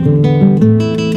Música